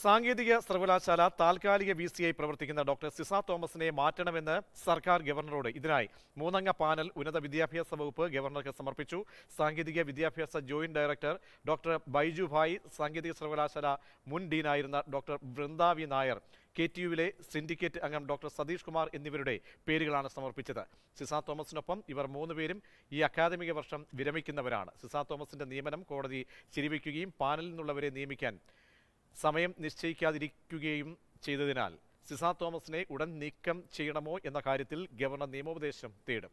സാങ്കേതിക സർവകലാശാല താൽക്കാലിക വി ഐ പ്രവർത്തിക്കുന്ന ഡോക്ടർ സിസ തോമസിനെ മാറ്റണമെന്ന് സർക്കാർ ഗവർണറോട് ഇതിനായി മൂന്നംഗ പാനൽ ഉന്നത വിദ്യാഭ്യാസ വകുപ്പ് ഗവർണർക്ക് സമർപ്പിച്ചു. സാങ്കേതിക വിദ്യാഭ്യാസ joint director doctor Baiju Bhai സാങ്കേതിക സർവകലാശാല മുൻ ഡീനായിരുന്ന doctor Vrindavi Nair K T യുവിലെ സിൻഡിക്കേറ്റ് അംഗം ഡോക്ടർ സതീഷ് കുമാർ എന്നിവരുടെ പേരുകളാണ് സമർപ്പിച്ചത്. സിസ തോമസിനൊപ്പം ഇവർ മൂന്നുപേരും ഈ അക്കാദമിക വർഷം വിരമിക്കുന്നവരാണ്. സിസ തോമസിന്റെ നിയമനം കോടതി ശരിവയ്ക്കുകയും പാനലിൽ നിന്നുള്ളവരെ നിയമിക്കാൻ സമയം നിശ്ചയിക്കാതിരിക്കുകയും ചെയ്തതിനാൽ സിസ തോമസിനെ ഉടൻ നീക്കം ചെയ്യണമോ എന്ന കാര്യത്തിൽ ഗവർണർ നിയമോപദേശം തേടും.